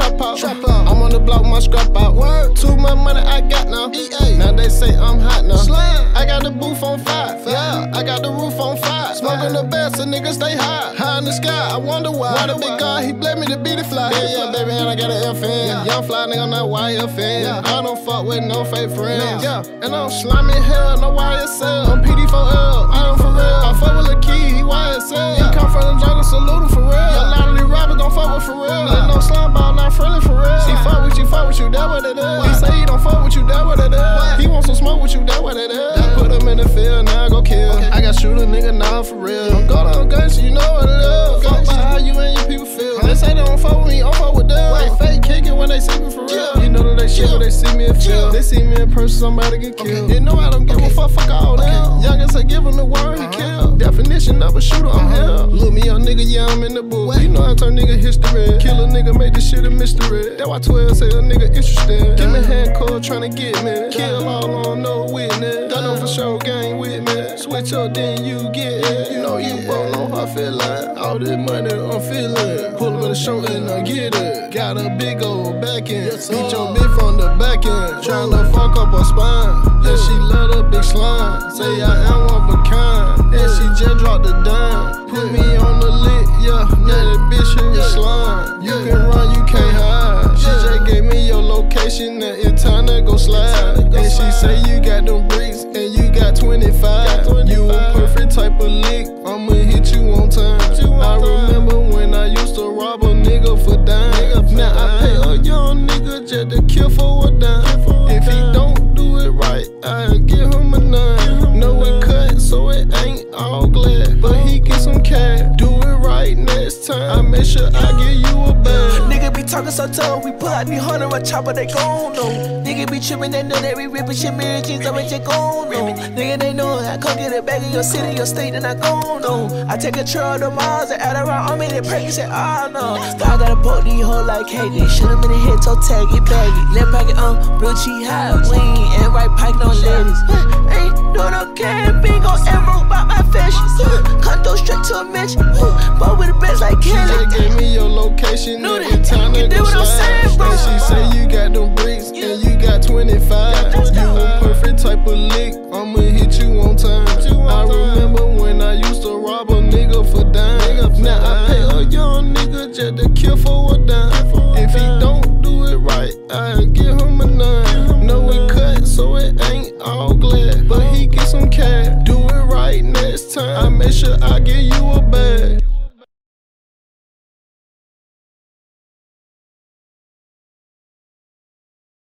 trap out. Trap out. I'm on the block, my scrap out. Word. Too much money I got now. EA. Now they say I'm hot now. Slime. I got the booth on fire. Yeah. I got the roof on fire. Smoking the best, so niggas stay high. High in the sky. I wonder why. Why the big guy, he bled me to be the fly. Yeah, yeah, baby, and I got an FN. Yeah. Young fly nigga on that YFN. Yeah. I don't fuck with no fake friends. Yeah. And I'm slimy hell, no YSL. For real. Don't go down guns, so you know what it is. Fuck by how you and your people feel. They say they don't fuck with me, I'm fuck with them. They fake kicking when they see me for real. You know that they shit when they see me and feel. They see me in person, somebody get killed. You know I don't give a fuck, fuck all them. Youngest, I give him the word, he uh-huh. kill. Definition of a shooter, I'm here. Uh-huh. Look me up, nigga, yeah, I'm in the book. You know I turn nigga history. Kill a nigga, make this shit a mystery. That why 12 say a nigga interested. Give me hand code, tryna get me. Kill all on no witness. Done on for show, gang with me. Switch up, then you get it. You know you broke, know how I feel like. All this money I'm feeling. Pull up in the show and I get it. Got a big old back end. Beat your bitch from the back end. Tryna fuck up her spine. Yeah, she love the big slime. Say I am one of a kind. And she just dropped the dime. Put me on the lit, yeah. Yeah, that bitch here is slime. You can run, you can't hide. She just gave me your location. Now it's time to go slide. And she say you got them bricks and you got 25. You a perfect type of lick. I'ma hit you on time. I remember when I used to I make sure I give you a bag. Nigga be talking so tough, we pull out the hunter, a chopper, they gon' know. Nigga be tripping, they know that we rippin' shit, Amiri jeans, I bet you gon' know. Nigga, they know I come get it back in your city, your state, and I gon' know. I take a of to malls and add around on me, they and say, oh no. I gotta poke these hoes like Katie, shoot 'em in the head, toe tag, it baggy. Left pocket on, um, blue cheese high, wing, and right pike, no ladies. Uh, ain't doing okay, big on ever about my fashion. Uh, come through straight to a mansion, got 25. You a perfect type of lick. I'ma hit you on time. I remember when I used to rob a nigga for dime. Now I pay a young nigga just to kill for a dime. If he don't do it right, I give him a nine. Know it cut, so it ain't all glad. But he get some cash. Do it right next time. I make sure I give you a.